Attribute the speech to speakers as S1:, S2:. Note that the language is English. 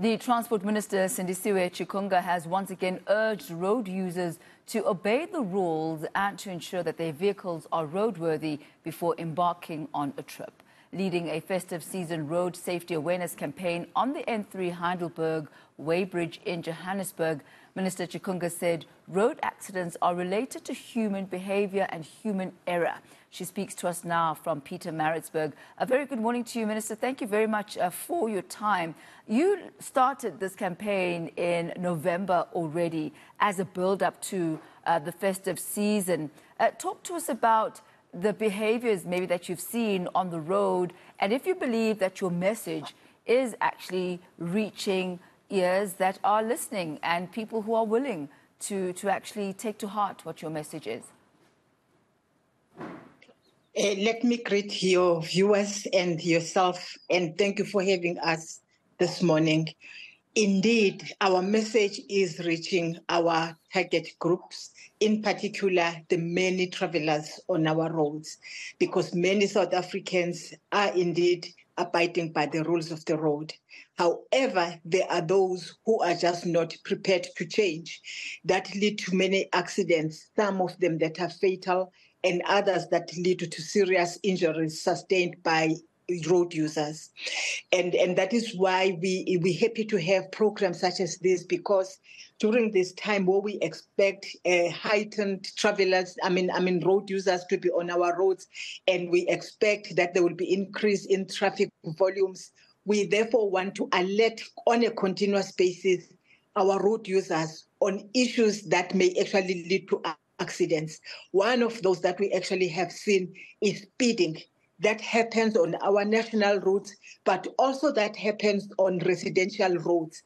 S1: The Transport Minister, Cindy Sindisiwe Chikunga, has once again urged road users to obey the rules and to ensure that their vehicles are roadworthy before embarking on a trip. Leading a festive season road safety awareness campaign on the N3 Heidelberg Weighbridge in Johannesburg, Minister Chikunga said road accidents are related to human behavior and human error. She speaks to us now from Pietermaritzburg. A very good morning to you, Minister. Thank you very much uh, for your time. You started this campaign in November already as a build up to uh, the festive season. Uh, talk to us about the behaviors maybe that you've seen on the road and if you believe that your message is actually reaching ears that are listening and people who are willing to, to actually take to heart what your message is.
S2: Uh, let me greet your viewers and yourself, and thank you for having us this morning. Indeed, our message is reaching our target groups, in particular the many travelers on our roads, because many South Africans are indeed abiding by the rules of the road. However, there are those who are just not prepared to change that lead to many accidents, some of them that are fatal, and others that lead to serious injuries sustained by road users. And, and that is why we, we're happy to have programs such as this because during this time where we expect uh, heightened travelers, I mean, I mean, road users to be on our roads, and we expect that there will be increase in traffic volumes. We therefore want to alert on a continuous basis our road users on issues that may actually lead to accidents. One of those that we actually have seen is speeding. That happens on our national roads, but also that happens on residential roads.